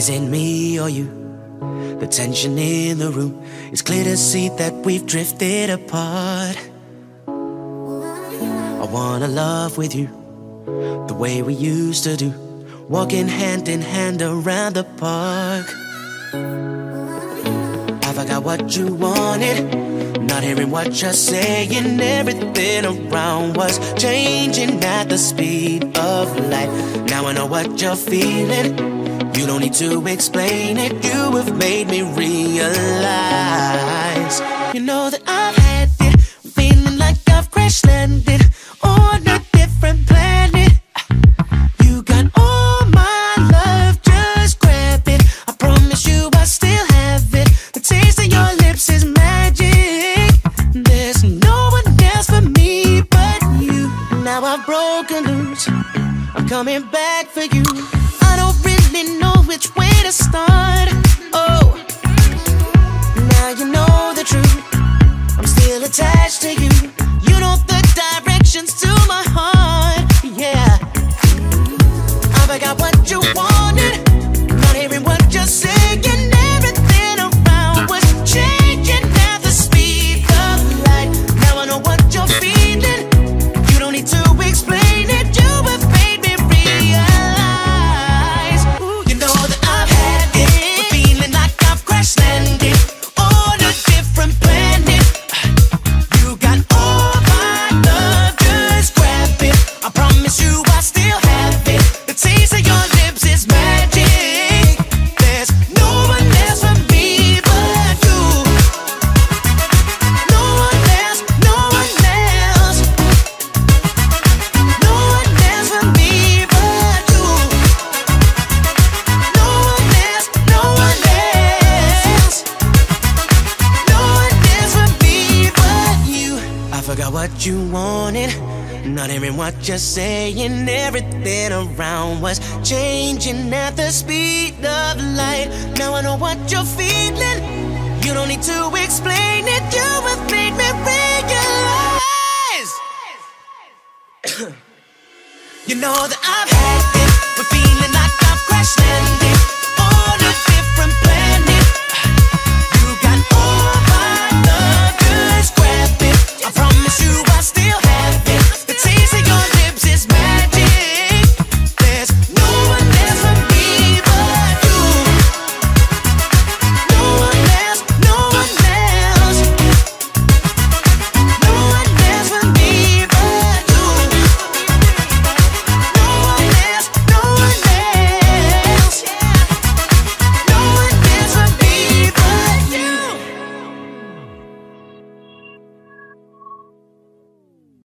Is it me or you? The tension in the room It's clear to see that we've drifted apart. I wanna love with you The way we used to do Walking hand in hand around the park. Have I got what you wanted? Not hearing what you're saying. Everything around was changing at the speed of light. Now I know what you're feeling you don't need to explain it, you have made me realize. You know that I've had it, feeling like I've crash landed on a different planet. You got all my love, just grab it. I promise you I still have it. The taste of your lips is magic. There's no one else for me but you. Now I've broken loose, I'm coming back for you I forgot what you wanted. Not hearing what you're saying, everything around was changing at the speed of light. Now I know what you're feeling. You don't need to explain it, you have made me realize. you know that I've had this, but feeling like I'm crashing.